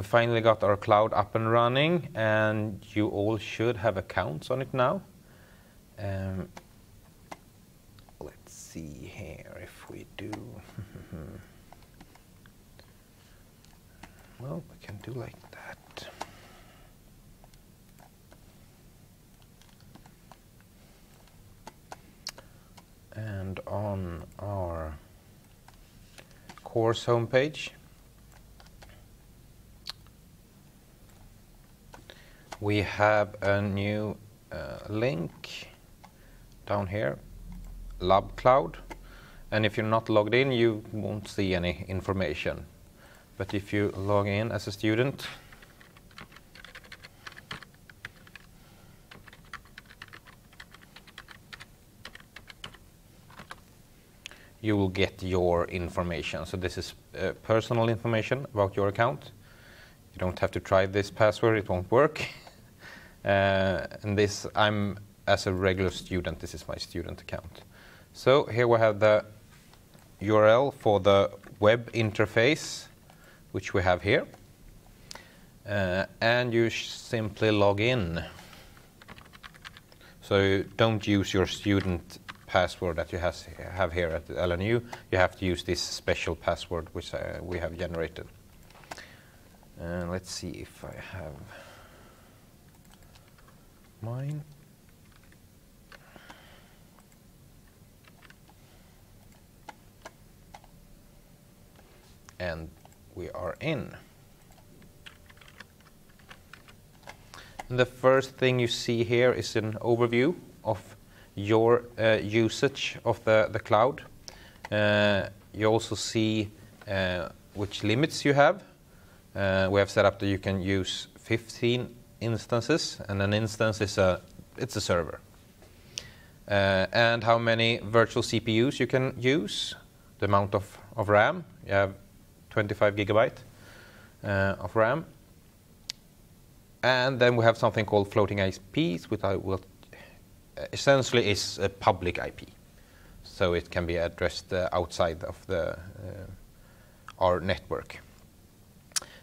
we finally got our cloud up and running, and you all should have accounts on it now. Um, let's see here if we do. well, we can do like that. And on our course homepage, we have a new uh, link down here, Lab Cloud. And if you're not logged in, you won't see any information. But if you log in as a student, you will get your information. So this is uh, personal information about your account. You don't have to try this password, it won't work. Uh, and this, I'm as a regular student, this is my student account. So here we have the URL for the web interface, which we have here. Uh, and you simply log in. So don't use your student password that you has, have here at LNU. You have to use this special password which uh, we have generated. Uh, let's see if I have mine. And we are in. And the first thing you see here is an overview of your uh, usage of the, the cloud. Uh, you also see uh, which limits you have. Uh, we have set up that you can use 15 instances, and an instance is a it's a server. Uh, and how many virtual CPUs you can use, the amount of, of RAM. You have 25 gigabyte uh, of RAM. And then we have something called floating IPs, which I will essentially is a public IP. So it can be addressed uh, outside of the uh, our network.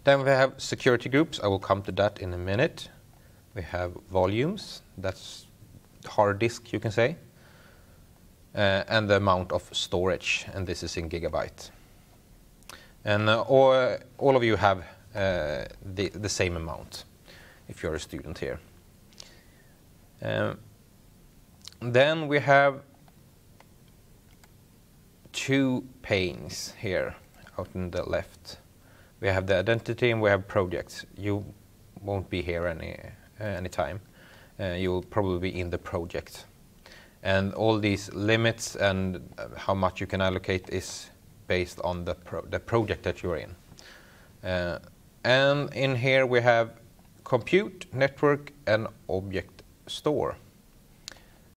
Then we have security groups. I will come to that in a minute. We have volumes. That's hard disk, you can say. Uh, and the amount of storage, and this is in gigabyte. And uh, all, all, of you have uh, the, the, same amount if you're a student here. Um, then we have two panes here out in the left we have the identity and we have projects. You won't be here any any time. Uh, you'll probably be in the project. And all these limits and uh, how much you can allocate is based on the, pro the project that you're in. Uh, and in here we have compute, network, and object store.